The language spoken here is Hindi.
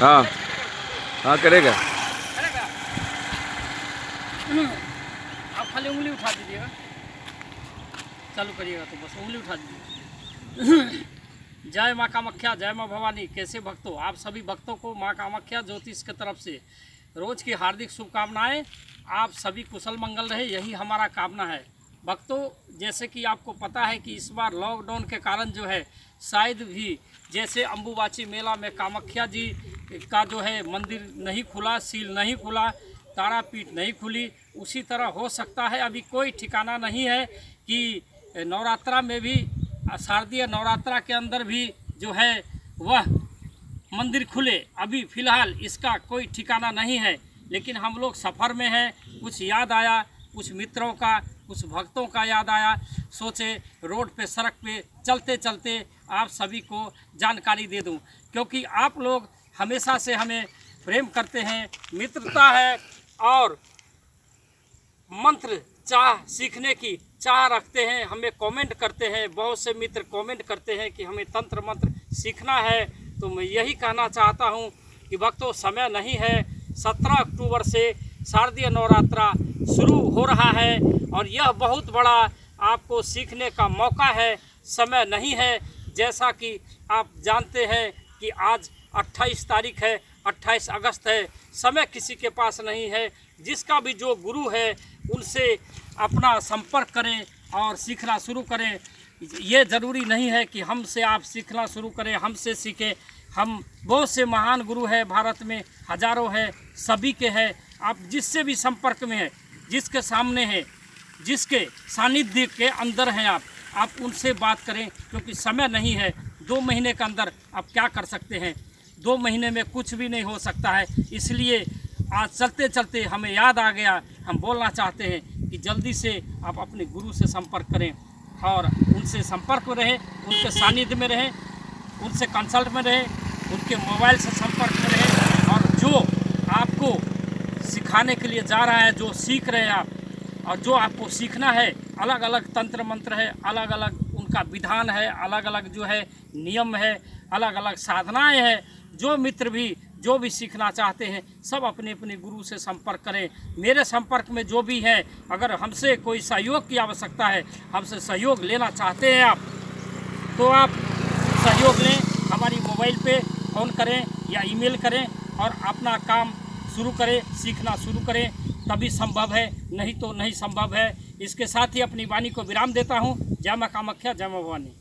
हाँ। हाँ करेगा। आप खाली उंगली उठा दीजिएगा। चालू करिएगा तो बस, उंगली उठा दीजिए। जय माँ कामाख्या, जय माँ भवानी, कैसे भक्तों आप सभी भक्तों को माँ कामाख्या ज्योतिष की तरफ़ से रोज की हार्दिक शुभकामनाएँ। आप सभी कुशल मंगल रहे, यही हमारा कामना है। भक्तों, जैसे कि आपको पता है कि इस बार लॉकडाउन के कारण जो है, शायद भी जैसे अम्बुबाची मेला में कामाख्या जी का जो है मंदिर नहीं खुला, सील नहीं खुला, तारापीठ नहीं खुली, उसी तरह हो सकता है। अभी कोई ठिकाना नहीं है कि नवरात्रा में भी, शारदीय नवरात्रा के अंदर भी जो है वह मंदिर खुले। अभी फ़िलहाल इसका कोई ठिकाना नहीं है, लेकिन हम लोग सफ़र में हैं, कुछ याद आया, कुछ मित्रों का कुछ भक्तों का याद आया। सोचे, रोड पे, सड़क पे चलते चलते आप सभी को जानकारी दे दूँ। क्योंकि आप लोग हमेशा से हमें प्रेम करते हैं, मित्रता है और मंत्र चाह सीखने की चाह रखते हैं। हमें कमेंट करते हैं, बहुत से मित्र कमेंट करते हैं कि हमें तंत्र मंत्र सीखना है। तो मैं यही कहना चाहता हूँ कि भक्तों, समय नहीं है। सत्रह अक्टूबर से शारदीय नवरात्रा शुरू हो रहा है और यह बहुत बड़ा आपको सीखने का मौका है, समय नहीं है। जैसा कि आप जानते हैं कि आज 28 तारीख है 28 अगस्त है, समय किसी के पास नहीं है। जिसका भी जो गुरु है, उनसे अपना संपर्क करें और सीखना शुरू करें। ये ज़रूरी नहीं है कि हमसे आप सीखना शुरू करें, हमसे सीखें। हम बहुत से महान गुरु हैं, भारत में हज़ारों हैं, सभी के हैं। आप जिससे भी संपर्क में हैं जिसके सामने हैं, जिसके सानिध्य के अंदर हैं आप आप उनसे बात करें, क्योंकि समय नहीं है। दो महीने के अंदर आप क्या कर सकते हैं? दो महीने में कुछ भी नहीं हो सकता है। इसलिए आज चलते चलते हमें याद आ गया, हम बोलना चाहते हैं कि जल्दी से आप अपने गुरु से संपर्क करें और उनसे संपर्क में रहें, उनके सानिध्य में रहें, उनसे कंसल्ट में रहें, उनके मोबाइल से संपर्क में रहें और जो आपको सिखाने के लिए जा रहा है, जो सीख रहे हैं आप। और जो आपको सीखना है अलग अलग तंत्र मंत्र है अलग अलग उनका विधान है अलग अलग जो है नियम है अलग अलग साधनाएँ हैं। जो मित्र भी, जो भी सीखना चाहते हैं, सब अपने अपने गुरु से संपर्क करें। मेरे संपर्क में जो भी है, अगर हमसे कोई सहयोग की आवश्यकता है, हमसे सहयोग लेना चाहते हैं आप तो आप सहयोग लें। हमारी मोबाइल पे फ़ोन करें या ईमेल करें और अपना काम शुरू करें, सीखना शुरू करें, तभी संभव है। नहीं तो नहीं संभव है। इसके साथ ही अपनी वाणी को विराम देता हूँ। जय माँ कामाख्या, जय माँ भवानी।